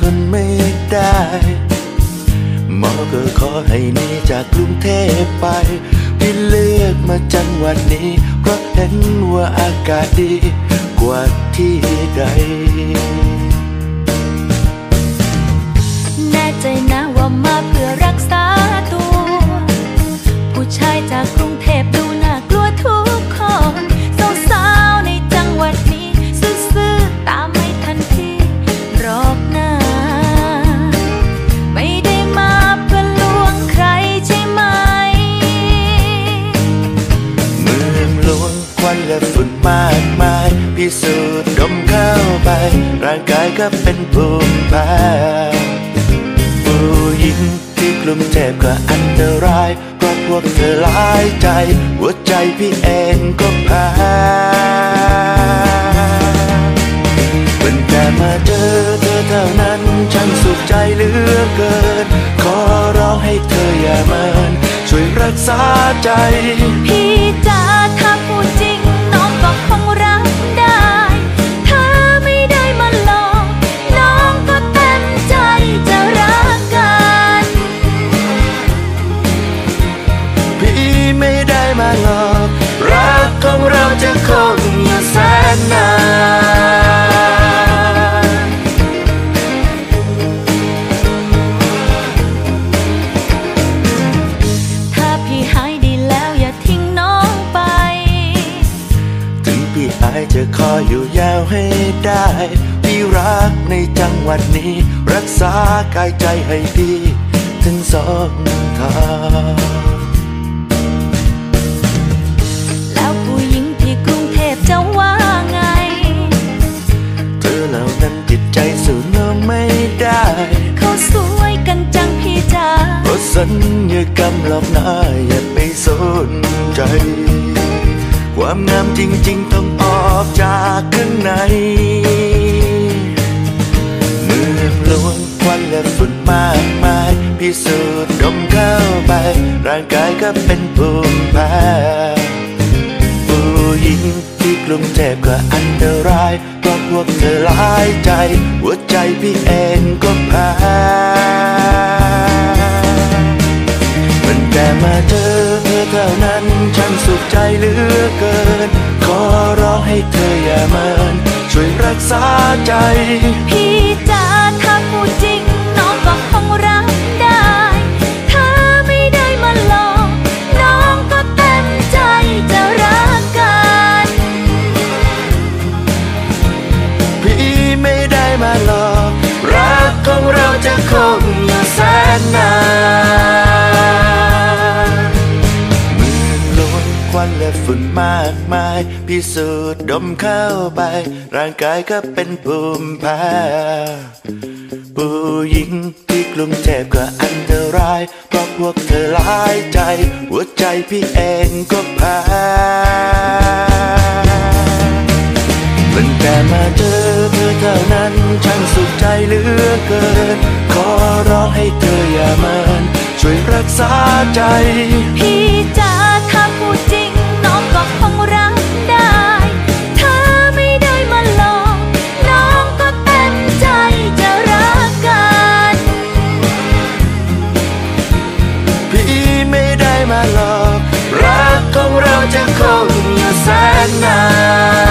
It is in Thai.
ทนไม่ได้หมอก็ขอให้หนีจากกรุงเทพไปพี่เลือกมาจังหวัดนี้ เพราะเห็นว่าอากาศดีกว่าที่ใด แน่ใจนะว่ามาเพื่อรักษา และฝุ่นมากมาย พิสูจน์ดมเข้าไป ร่างกายก็เป็นภูมิแพ้ผู้หญิงที่กลุ่มเทพก็อันตรายเพราะพวกเธอหลายใจ หัวใจพี่เองก็แพ้เป็นแต่มาเจอเธอเท่านั้นฉันสุขใจเหลือเกิน ขอร้องให้เธออย่าเมินช่วยรักษาใจ ไม่ได้มาหลอกรักของเราจะคงอยู่แสนนานถ้าพี่หายดีแล้วอย่าทิ้งน้องไป ถึงพี่อายจะคอยอยู่ยาวให้ได้ พี่รักในจังหวัดนี้ รักษากายใจให้พี่ถึงสองทาง ราะสัญญากรรมหลอกหน้าอย่าไปสนใจ ความงามจริง ๆ ต้องออกจากข้างในเมืองหลวงควันและฝุ่นมากมายพิสูจน์ดมเข้าไป ร่างกายก็เป็นภูมิแพ้ผู้หญิงที่กรุงเทพก็อันตรายเพราะพวกเธอหลายใจ หัวใจพี่เองก็แพ้ ษาใจ พี่จ๋าถ้าพูดจริงน้องก็คงรับได้ ถ้าไม่ได้มาหลอกน้องก็เต็มใจจะรักกัน พี่ไม่ได้มาหลอก รักของเราจะคงอยู่แสนนาน ฝุ่นมากมาย พิสูจน์ดมเข้าไป ร่างกายก็เป็นภูมิแพ้ผู้หญิงที่กรุงเทพก็อันตราย เพราะพวกเธอหลายใจ หัวใจพี่เองก็แพ้มันแต่มาเจอเธอเท่านั้นฉันสุขใจเหลือเกิน ขอร้องให้เธออย่าเมินช่วยรักษาใจพี่ จะคงอยู่แสนนาน